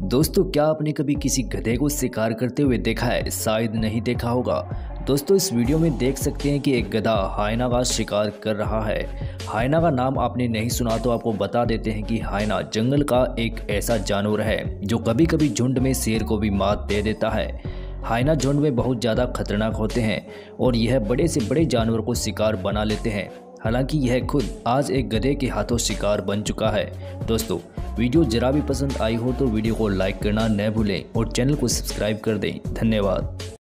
दोस्तों, क्या आपने कभी किसी गधे को शिकार करते हुए देखा है? शायद नहीं देखा होगा। दोस्तों, इस वीडियो में देख सकते हैं कि एक गधा हाइना का शिकार कर रहा है। हाइना का नाम आपने नहीं सुना तो आपको बता देते हैं कि हाइना जंगल का एक ऐसा जानवर है, जो कभी कभी झुंड में शेर को भी मात दे देता है। हाइना झुंड में बहुत ज़्यादा खतरनाक होते हैं और यह बड़े से बड़े जानवर को शिकार बना लेते हैं। हालाँकि यह खुद आज एक गधे के हाथों शिकार बन चुका है। दोस्तों वीडियो जरा भी पसंद आई हो तो वीडियो को लाइक करना न भूलें और चैनल को सब्सक्राइब कर दें। धन्यवाद।